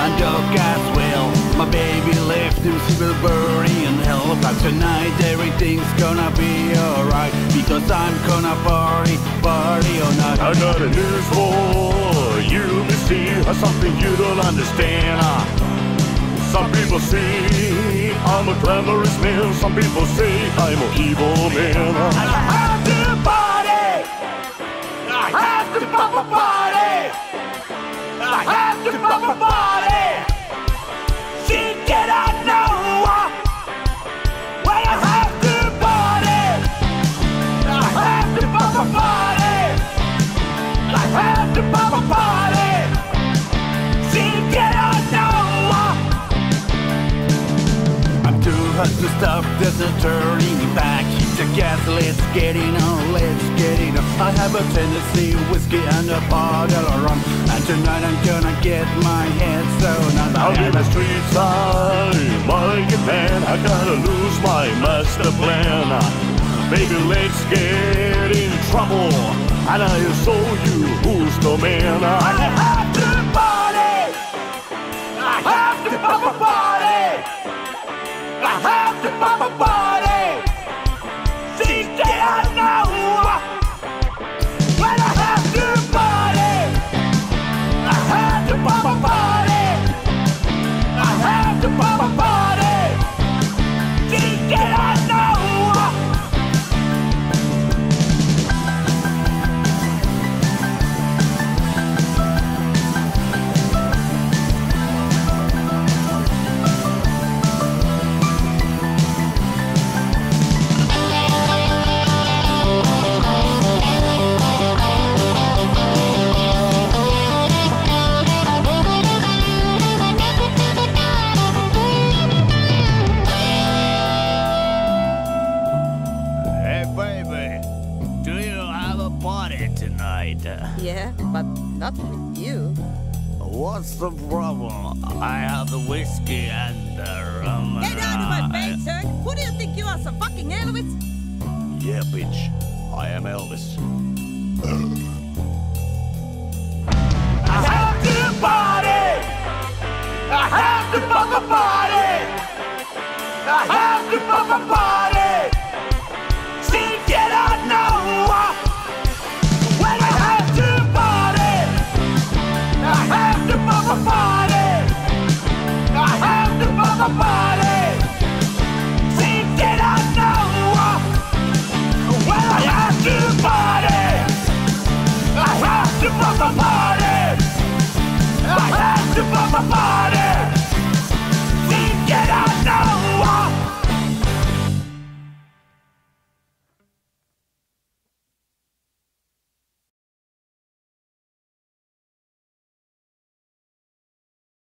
and dog as well. My baby left him burning in hell. But tonight everything's gonna be alright because I'm gonna party, party all night. I got a news for you, Missy, something you don't understand. Ah, some people say I'm a glamorous man, some people say I'm an evil man. Ah, I'm to stop, there's no turning back. The gas, let's get it on, let's get it on. I have a Tennessee whiskey and a bottle of rum. And tonight I'm gonna get my head sewn up. Out in the streets, I'm like a man. I gotta lose my master plan. Baby, let's get in trouble. And I'll show you who's the man. I have tonight? Yeah, but not with you. What's the problem? I have the whiskey and the rum. Get out of my face, sir! Who do you think you are, some fucking Elvis? Yeah, bitch. I am Elvis. the body.